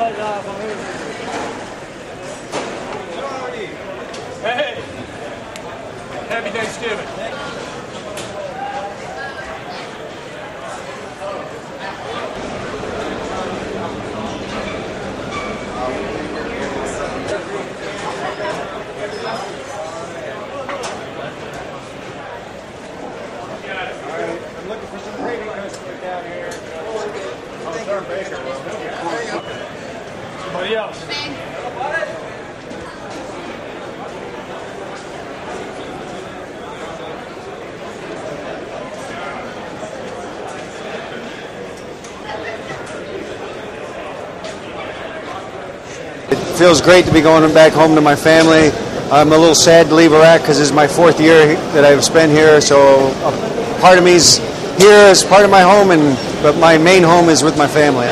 Hey, happy Thanksgiving. I'm looking for some gravy customers down here. Oh, Baker. Else. It feels great to be going back home to my family. I'm a little sad to leave Iraq because it's my fourth year that I've spent here. So part of me's here as part of my home, and but my main home is with my family.